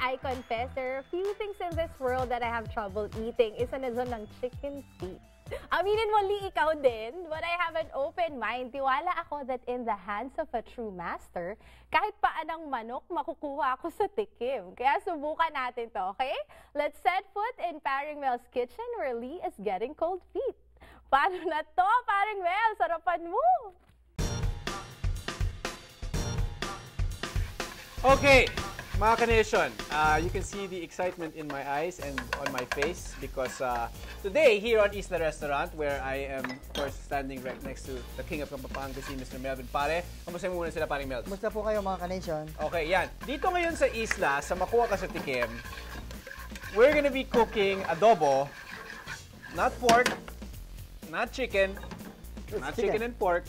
I confess, there are a few things in this world that I have trouble eating. Isa na dyan ng chicken feet. Aminin mo, Lee, ikaw din. But I have an open mind. Tiwala ako that in the hands of a true master, kahit pa anong manok, makukuha ako sa tikim. Kaya subukan natin to, okay? Let's set foot in Paring Mel's kitchen where Lee is getting cold feet. Paano na to, Paring Mel? Sarapan mo! Okay, mga ka-nation, uh, you can see the excitement in my eyes and on my face because uh, today here on Isla Restaurant, where I am, of course, standing right next to the King of Pampanga, si Mr. Melvin Pare. Kamusta mo muna sila, paring Mel? Kumusta po kayo mga ka-nation? Okay, yan. Dito ngayon sa isla, sa Makuha Ka sa Tikim, we're gonna be cooking adobo, not pork, not chicken, It's not chicken. chicken and pork,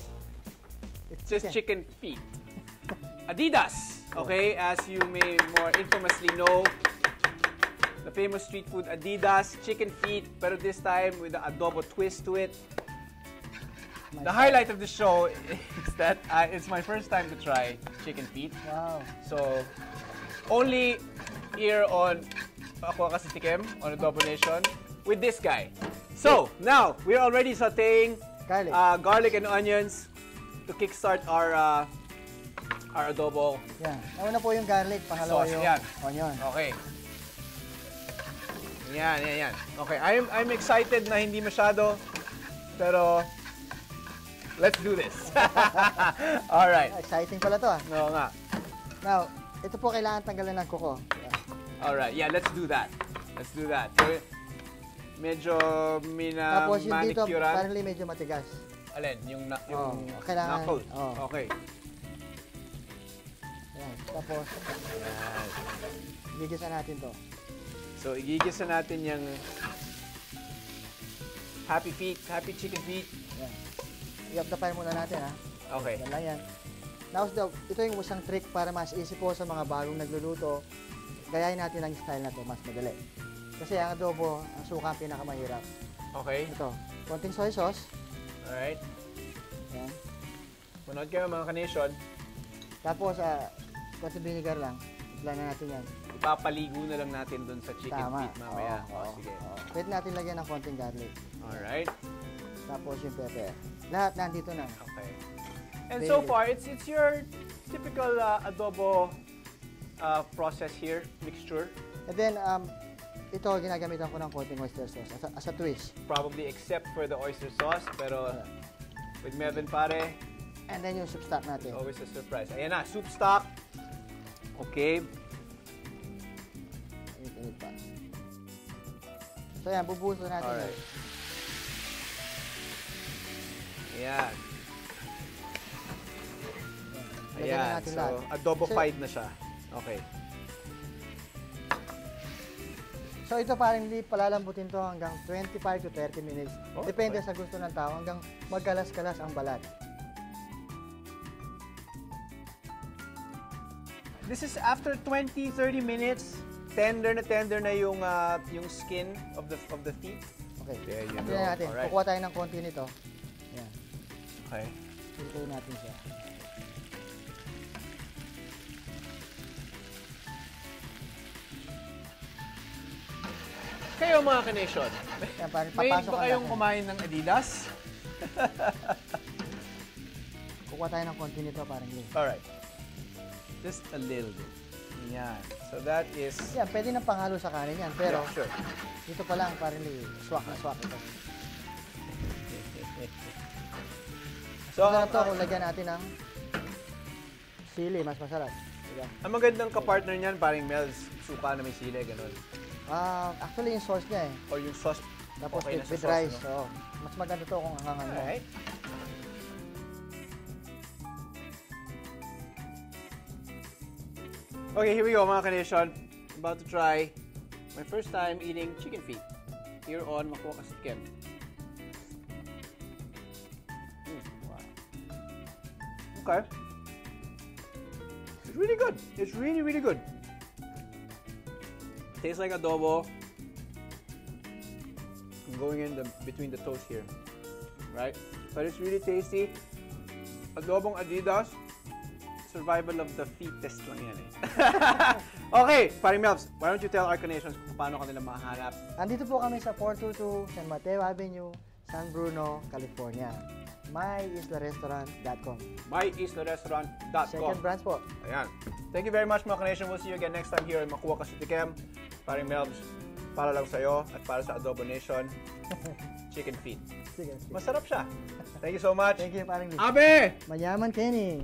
It's just chicken feet. Adidas, okay, as you may more infamously know, the famous street food Adidas, chicken feet, pero this time with the adobo twist to it. My The highlight of the show is that uh, it's my first time to try chicken feet. Wow. So, only here on Ako Kasi Tikim, on Adobo Nation, with this guy. So, now, we're already sauteing Garlic. uh, garlic and onions to kickstart our uh, our adobo. Yan. Nauna po yung garlic, pangalawa Sauce, yung yan. onion. Okay. Yan, yan, yan. Okay, I'm, I'm excited na hindi masyado, pero let's do this. Alright. Exciting pala to ah. Oo nga. Now, ito po kailangan tanggalan ng kuko. Yan. Alright, yeah, let's do that. Let's do that. So, medyo mina Tapos yung dito, manicurean. parang medyo matigas. Alin? Yung, na, yung Oh, kailangan- knuckle. oh. Okay. Yan. Tapos, Yan. gigisa natin to. So, igigisa natin yung happy feet, happy chicken feet. Yan. I-apply muna natin ha. Okay. Yan lang yan. Now, ito yung isang trick para mas easy po sa mga bagong nagluluto. Gayahin natin ang style na to, mas madali. Kasi ang adobo, ang suka ang pinakamahirap. Okay. Ito, konting soy sauce. Alright. Yan. Manood kayo mga kanation. Tapos, uh, konting vinegar lang. Apply na natin yan. Ipapaligo na lang natin dun sa chicken Tama. feet mamaya. Oo, Oh, oo, sige. oo. Pwede natin lagyan ng konting garlic. Alright. Tapos yung pepper. Lahat nandito na. Okay. And so far, it's it's your typical uh, adobo uh, process here, mixture. And then, um, ito, ginagamitan ko ng konting oyster sauce as a, as a twist. Probably except for the oyster sauce, pero with Melvin Pare, And then yung soup stock natin. always a surprise. Ayan na, soup stock. Okay. Init-init pa. So yan, bubuso natin. Alright. yan. Ayan. Na Ayan. natin So, lahat. adobo-fied na siya. Okay. So ito parang hindi palalambutin to hanggang 25 to 30 minutes. Oh, Depende okay. sa gusto ng tao hanggang magkalas-kalas ang balat. This is after 20, 30 minutes. Tender na tender na yung uh, yung skin of the of the feet. Okay. There you go. natin. Alright. Kukuha tayo ng konti nito. Yan. Okay. Pilituin natin siya. Kayo mga kanation, Yan, may papasok ba kayong kumain ng Adidas? Kukuha tayo ng konti nito parang yun. Alright. Just a little bit. Yan. So that is... Yan, pwede na panghalo sa kanin yan. Pero Yeah, sure. dito pa lang parang swak na swak ito. So, So, ang, ito, kung lagyan natin ng sili, mas masarap. Diba? ang magandang kapartner niyan, paring Mel's suka na may sili, ganun. Ah, actually, yung sauce niya eh. Or yung sauce, Tapos okay na with, sa with sauce, rice. no? oo. Mas maganda to kung hangangan mo. Alright. Okay, here we go mga kanation. About to try my first time eating chicken feet here on Makuha Kasikem. Mm, wow. Okay. It's really good. It's really, really good. Tastes like adobo. I'm going in the between the toast here. Right? But it's really tasty. Adobong Adidas. Survival of the fittest lang yan eh. Okay, Paring Melvs, why don't you tell our Canadians kung paano kanila mahanap? Andito po kami sa 422 San Mateo Avenue, San Bruno, California. myislarestaurant.com myislarestaurant.com Second branch po. Ayan. Thank you very much mga Canadian. We'll see you again next time here in Makuha ka City Cam. Paring Melvs, para lang sa'yo at para sa Adobo Nation. Chicken feet. Sige, sige. Masarap siya. Thank you so much. Thank you, parang Abe! Mayaman, Kenny.